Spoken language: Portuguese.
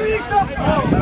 Bravo!